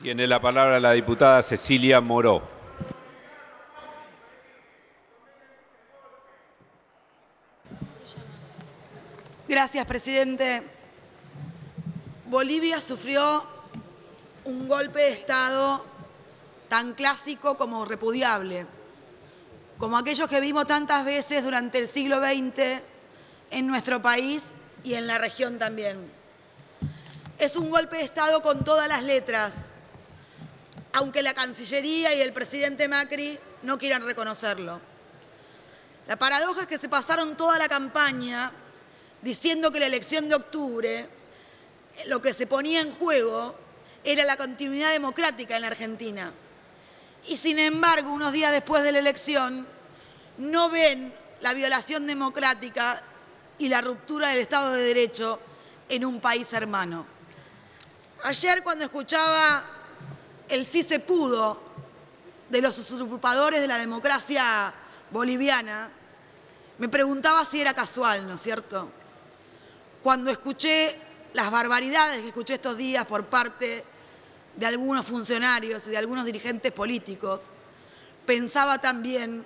Tiene la palabra la diputada Cecilia Moró. Gracias, presidente. Bolivia sufrió un golpe de Estado tan clásico como repudiable, como aquellos que vimos tantas veces durante el siglo XX en nuestro país y en la región también. Es un golpe de Estado con todas las letras, aunque la Cancillería y el presidente Macri no quieran reconocerlo. La paradoja es que se pasaron toda la campaña diciendo que la elección de octubre, lo que se ponía en juego era la continuidad democrática en la Argentina. Y sin embargo, unos días después de la elección, no ven la violación democrática y la ruptura del Estado de Derecho en un país hermano. Ayer cuando escuchaba el sí se pudo de los usurpadores de la democracia boliviana, me preguntaba si era casual, ¿no es cierto? Cuando escuché las barbaridades que escuché estos días por parte de algunos funcionarios y de algunos dirigentes políticos, pensaba también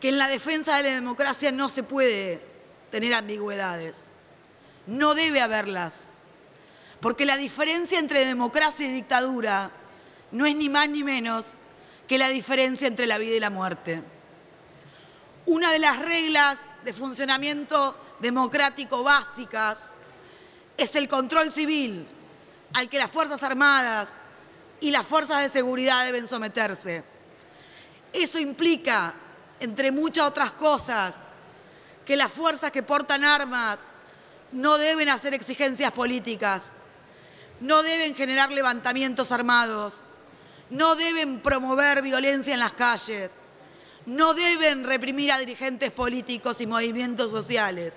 que en la defensa de la democracia no se puede tener ambigüedades, no debe haberlas, porque la diferencia entre democracia y dictadura no es ni más ni menos que la diferencia entre la vida y la muerte. Una de las reglas de funcionamiento democrático básicas es el control civil al que las Fuerzas Armadas y las fuerzas de seguridad deben someterse. Eso implica, entre muchas otras cosas, que las fuerzas que portan armas no deben hacer exigencias políticas, no deben generar levantamientos armados, no deben promover violencia en las calles, no deben reprimir a dirigentes políticos y movimientos sociales,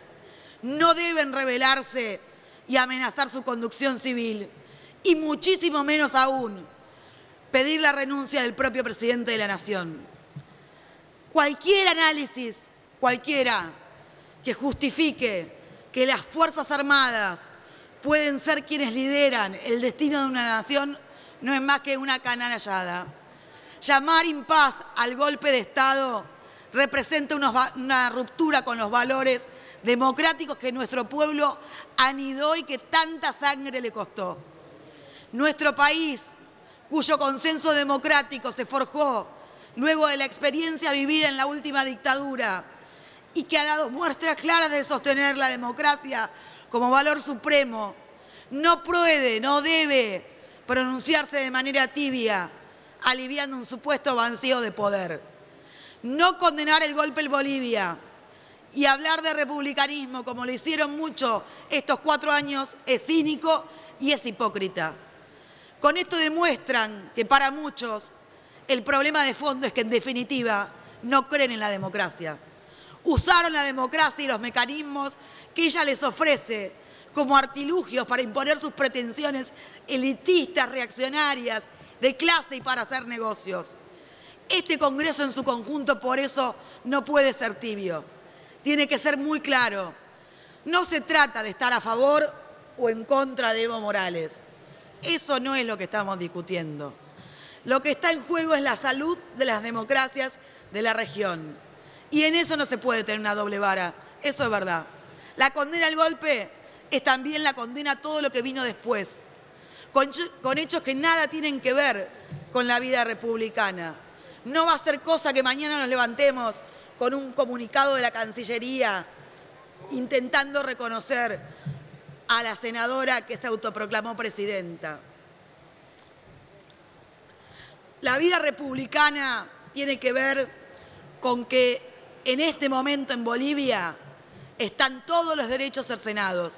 no deben rebelarse y amenazar su conducción civil, y muchísimo menos aún pedir la renuncia del propio presidente de la Nación. Cualquier análisis, cualquiera, que justifique que las Fuerzas Armadas pueden ser quienes lideran el destino de una nación no es más que una canallada. Llamar impaz al golpe de Estado representa una ruptura con los valores democráticos que nuestro pueblo anidó y que tanta sangre le costó. Nuestro país, cuyo consenso democrático se forjó luego de la experiencia vivida en la última dictadura y que ha dado muestras claras de sostener la democracia como valor supremo, no puede, no debe pronunciarse de manera tibia, aliviando un supuesto vacío de poder. No condenar el golpe en Bolivia y hablar de republicanismo, como lo hicieron mucho estos cuatro años, es cínico y es hipócrita. Con esto demuestran que para muchos el problema de fondo es que en definitiva no creen en la democracia. Usaron la democracia y los mecanismos que ella les ofrece como artilugios para imponer sus pretensiones elitistas, reaccionarias, de clase y para hacer negocios. Este Congreso en su conjunto por eso no puede ser tibio. Tiene que ser muy claro. No se trata de estar a favor o en contra de Evo Morales. Eso no es lo que estamos discutiendo. Lo que está en juego es la salud de las democracias de la región. Y en eso no se puede tener una doble vara. Eso es verdad. La condena al golpe es también la condena a todo lo que vino después, con, hechos que nada tienen que ver con la vida republicana. No va a ser cosa que mañana nos levantemos con un comunicado de la Cancillería intentando reconocer a la senadora que se autoproclamó presidenta. La vida republicana tiene que ver con que en este momento en Bolivia están todos los derechos cercenados.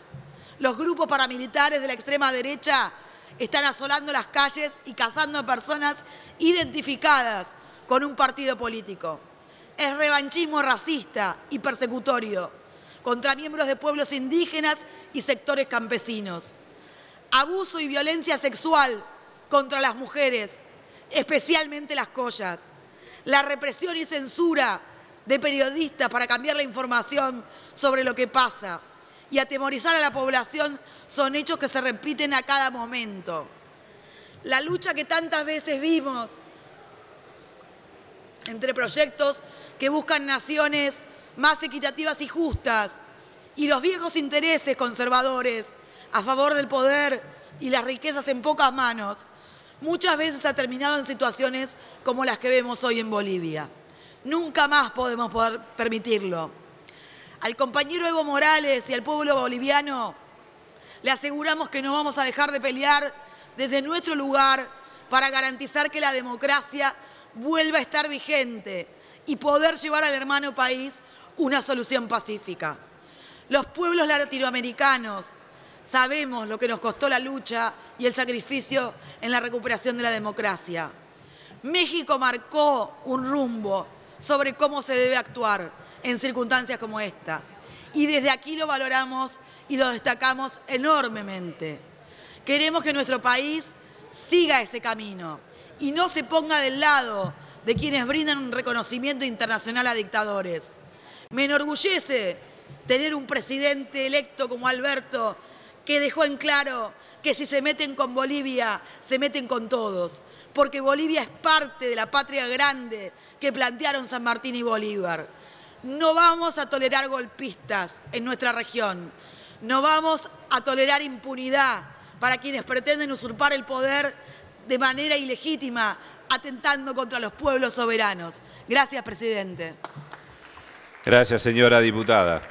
Los grupos paramilitares de la extrema derecha están asolando las calles y cazando a personas identificadas con un partido político. Es revanchismo racista y persecutorio contra miembros de pueblos indígenas y sectores campesinos. Abuso y violencia sexual contra las mujeres, especialmente las collas. La represión y censura de periodistas para cambiar la información sobre lo que pasa y atemorizar a la población son hechos que se repiten a cada momento. La lucha que tantas veces vimos entre proyectos que buscan naciones más equitativas y justas y los viejos intereses conservadores a favor del poder y las riquezas en pocas manos, muchas veces ha terminado en situaciones como las que vemos hoy en Bolivia. Nunca más podemos poder permitirlo. Al compañero Evo Morales y al pueblo boliviano le aseguramos que no vamos a dejar de pelear desde nuestro lugar para garantizar que la democracia vuelva a estar vigente y poder llevar al hermano país una solución pacífica. Los pueblos latinoamericanos sabemos lo que nos costó la lucha y el sacrificio en la recuperación de la democracia. México marcó un rumbo sobre cómo se debe actuar en circunstancias como esta. Y desde aquí lo valoramos y lo destacamos enormemente. Queremos que nuestro país siga ese camino y no se ponga del lado de quienes brindan un reconocimiento internacional a dictadores. Me enorgullece tener un presidente electo como Alberto que dejó en claro que si se meten con Bolivia, se meten con todos, porque Bolivia es parte de la patria grande que plantearon San Martín y Bolívar. No vamos a tolerar golpistas en nuestra región, no vamos a tolerar impunidad para quienes pretenden usurpar el poder de manera ilegítima, atentando contra los pueblos soberanos. Gracias, presidente. Gracias, señora diputada.